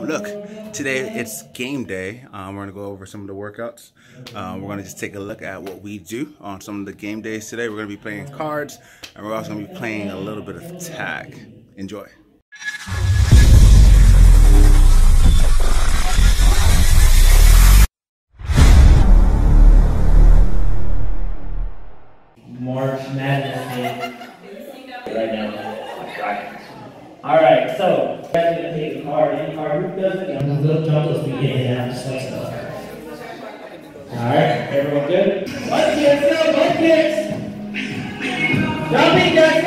Look, today it's game day. Um, we're gonna go over some of the workouts. Um, we're gonna just take a look at what we do on some of the game days today. We're gonna be playing cards, and we're also gonna be playing a little bit of tag. Enjoy. March Madness right now. All right, so you guys gonna take a card. Any card who does it? I'm gonna jump those beginning and those cards. All right, everyone good? One kick, go, one kicks. Jumping, guys,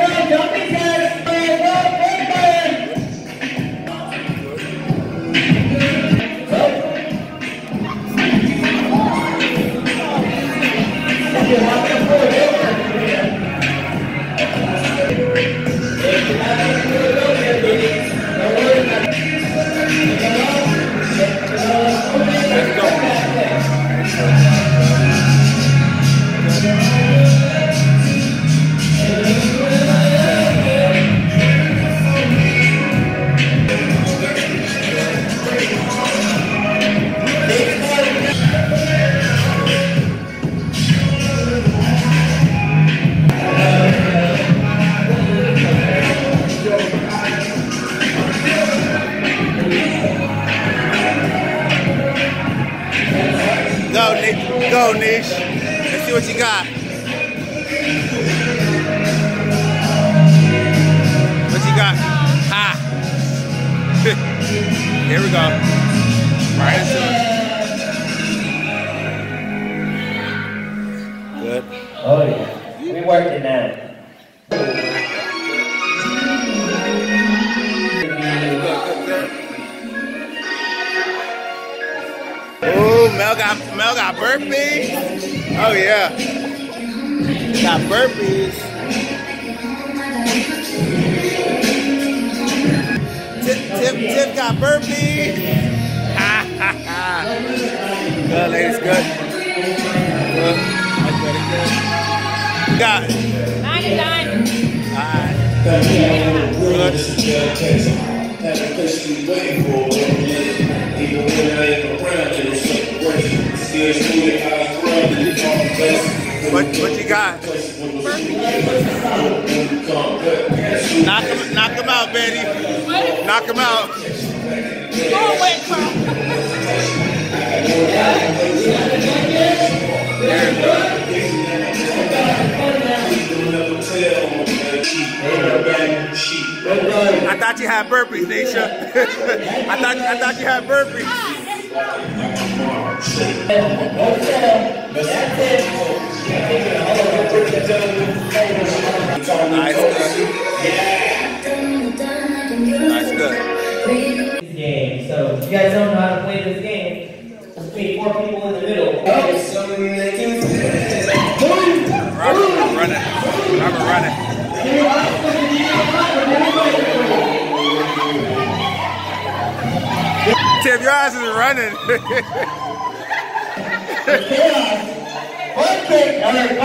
Let's go, Nish. Let's see what you got. What you got? Ha! Here we go. Right into it. Good. Oh yeah, we worked it Mel got burpees. Oh yeah, got burpees. Tip Tip Tip got burpees. Ha. Good ladies, good. Good. Good. Got it. 99. Alright. Good. What what you got? Knock him knock him out, Betty. Knock him out. Go away, Carl. I thought you had burpees, Nisha. I thought I thought you had burpees. Nice good. Nice game. So you guys don't know how to play this game, let's four people in the middle. Running. Robert running. Ass is running. One kick. All right,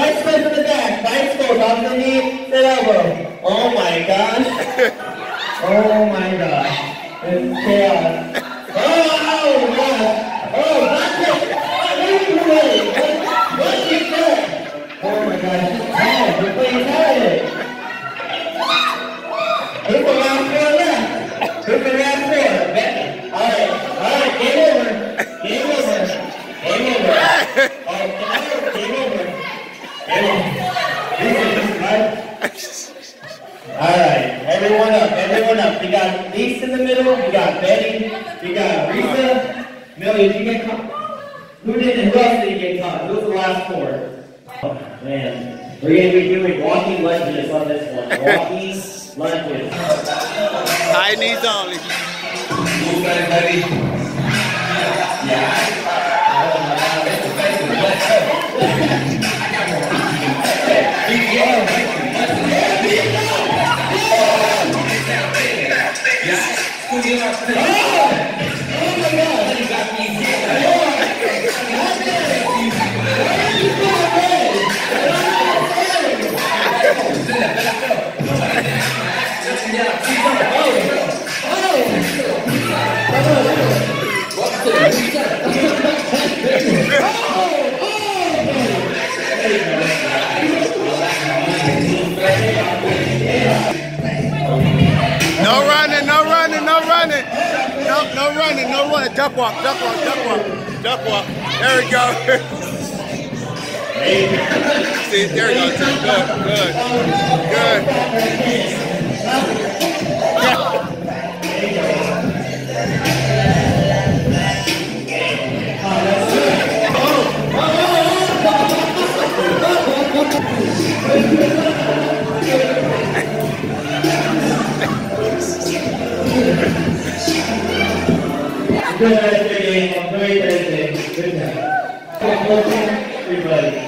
everyone up, everyone up. We got Lisa in the middle, we got Betty, we got Risa. Millie, did you get caught? Who did who else did you get caught? Who was the last four? Oh, man. We're gonna be doing walking lunges on this one. Walking lunges. High knees only. Oh, Duck walk, duck walk, duck walk, duck walk. There we go. See, there we go. Good, good, good. Good Thursday, game. Great Thursday. Good job. Everybody.